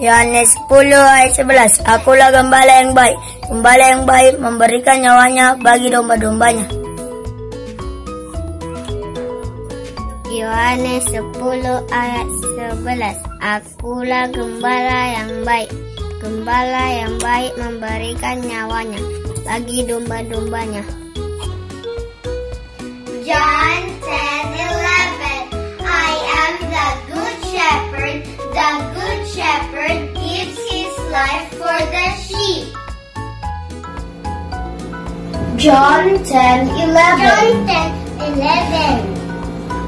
Yohanes 10 ayat 11 Akulah gembala yang baik. Gembala yang baik memberikan nyawanya bagi domba-dombanya. Yohanes 10 ayat 11 Akulah gembala yang baik. Gembala yang baik memberikan nyawanya bagi domba-dombanya. John 10:11 I am the good shepherd. The John 10:11 John 10:11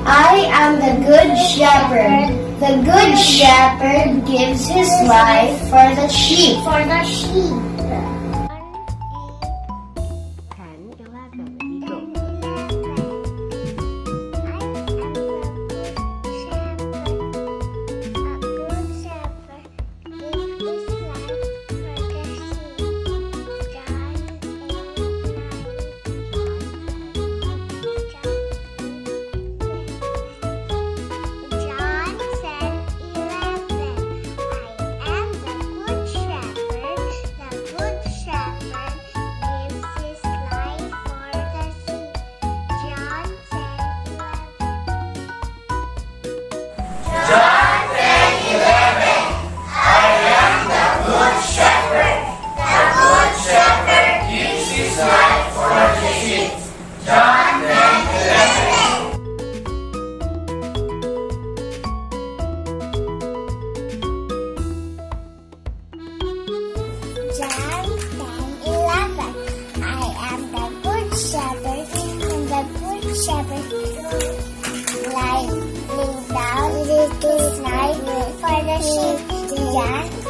I am the good shepherd. The good shepherd gives his life for the sheep. for the sheep shepherd lie down little night for the sheep. to Yeah.